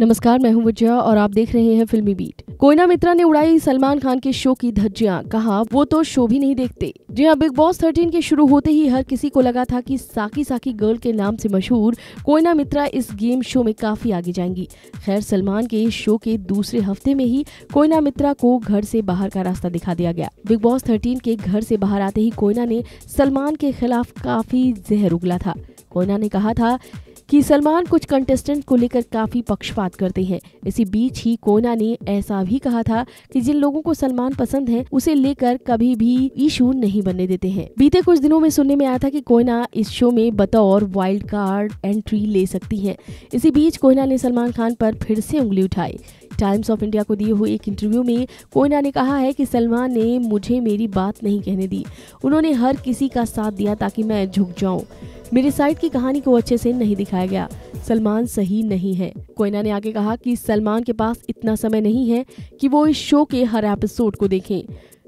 नमस्कार, मैं हूँ विजया और आप देख रहे हैं फिल्मी बीट। कोयना मित्रा ने उड़ाई सलमान खान के शो की धज्जियाँ। कहा, वो तो शो भी नहीं देखते। जी हाँ बिग बॉस 13 के शुरू होते ही हर किसी को लगा था कि साकी साकी गर्ल के नाम से मशहूर कोयना मित्रा इस गेम शो में काफ़ी आगे जाएँगी। खैर, सलमान के इस शो के दूसरे हफ़्ते में ही कोयना मित्रा को घर से बाहर का रास्ता दिखा दिया गया। बिग बॉस थर्टीन के घर से बाहर आते ही कोयना ने सलमान के खिलाफ काफ़ी जहर उगला था। कोयना ने कहा था कि सलमान कुछ कंटेस्टेंट को लेकर काफ़ी पक्षपात करते हैं। इसी बीच ही कोयना ने ऐसा भी कहा था कि जिन लोगों को सलमान पसंद है, उसे लेकर कभी भी इशू नहीं बनने देते हैं। बीते कुछ दिनों में सुनने में आया था कि कोयना इस शो में बतौर वाइल्ड कार्ड एंट्री ले सकती है। इसी बीच कोयना ने सलमान खान पर फिर से उंगली उठाई। टाइम्स ऑफ़ इंडिया को दिए हुए एक इंटरव्यू में कोयना ने कहा है कि सलमान ने मुझे मेरी बात नहीं कहने दी। उन्होंने हर किसी का साथ दिया ताकि मैं झुक जाऊँ। मेरे साइड की कहानी को अच्छे से नहीं दिखाया गया। सलमान सही नहीं है। कोयना ने आगे कहा कि सलमान के पास इतना समय नहीं है कि वो इस शो के हर एपिसोड को देखें।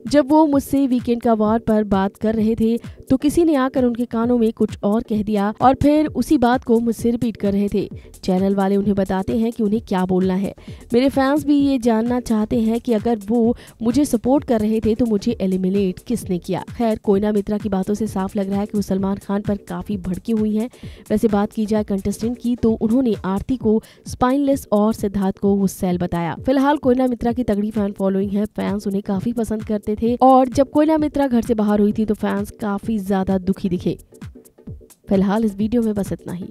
जब वो मुझसे वीकेंड का वार पर बात कर रहे थे तो किसी ने आकर उनके कानों में कुछ और कह दिया और फिर उसी बात को मुझसे रिपीट कर रहे थे। चैनल वाले उन्हें बताते हैं कि उन्हें क्या बोलना है। मेरे फैंस भी ये जानना चाहते हैं कि अगर वो मुझे सपोर्ट कर रहे थे तो मुझे एलिमिनेट किसने किया? खैर, कोयना मित्रा की बातों से साफ़ लग रहा है कि वो सलमान खान पर काफ़ी भड़की हुई है। वैसे बात की जाए कंटेस्टेंट की तो उन्होंने आरती को स्पाइनलेस और सिद्धार्थ को वो सेल बताया। फ़िलहाल कोयना मित्रा की तगड़ी फ़ैन फॉलोइंग है। फैंस उन्हें काफ़ी पसंद करते थे और जब कोयला मित्रा घर से बाहर हुई थी तो फैंस काफ़ी ज़्यादा दुखी दिखे। फ़िलहाल इस वीडियो में बस इतना ही।